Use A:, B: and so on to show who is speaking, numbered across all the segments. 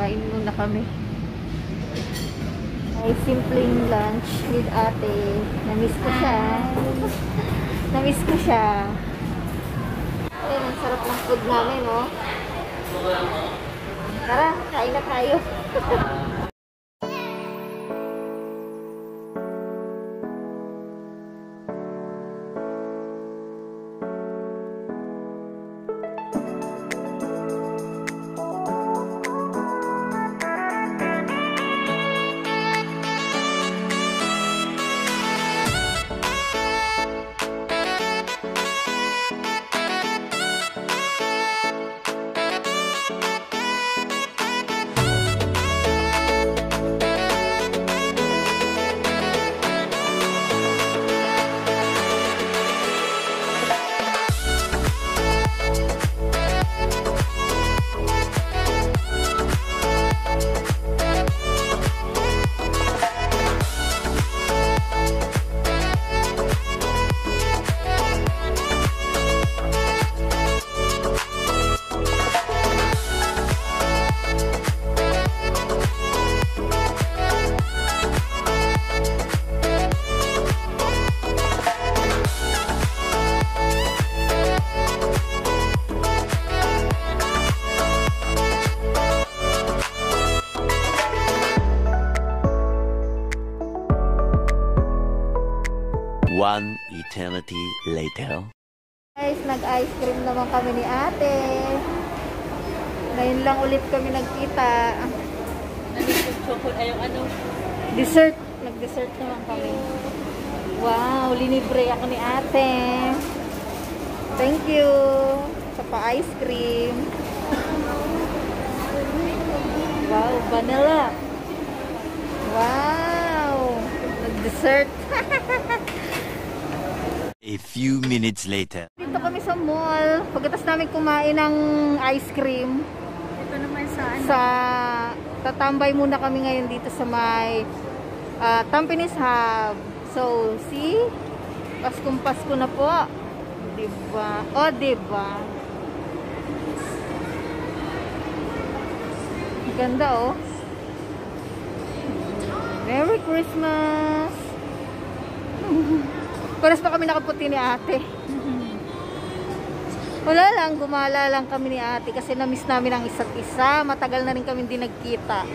A: Kain muna kami. Ay, simpleng lunch with ate. Namiss ko siya. Namiss ko siya. Ayun, ang sarap ng food namin, no? Tara, kain na tayo.
B: eternity later.
A: Guys, nag-ice cream naman kami ni ate. Ngayon lang ulit kami nagkita.
C: chocolate ay yung ano.
A: Dessert. Nag-dessert naman kami. Wow, linibre ako ni ate. Thank you sa pa-ice cream. Wow, vanilla. Wow, nag-dessert.
B: Few minutes later.
A: Dito kami sa mall. Pagkatapos namin kumain ng ice cream,
C: Ito naman sa ano.
A: sa tatambay muna kami ngayon dito sa may uh, Tampines Hub. So, see? Paskong Pasko na po. Diba? O, diba? Ang Ganda, oh. Merry Christmas! Paras pa kami nakaputi ni ate. Wala lang, gumala lang kami ni ate kasi na-miss namin ang isa't isa. Matagal na rin kami hindi nagkita.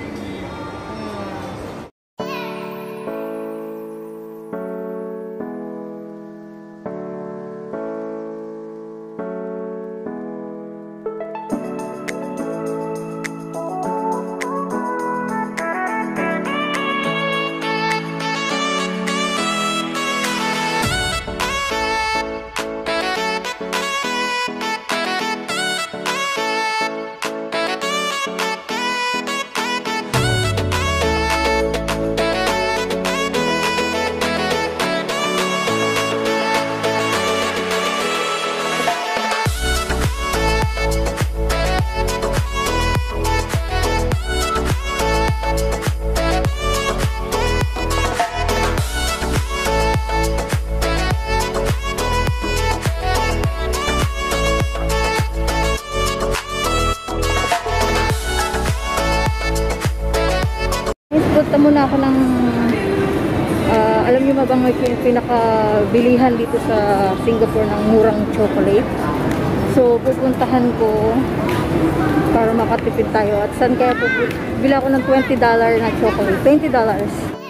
A: Muna ako ng ah, alam niyo ba bang pinakabilihan dito sa Singapore ng murang chocolate? So, pupuntahan ko para makatipid tayo. At saan kaya pupunta? Bila ko ng $20 na chocolate. $20.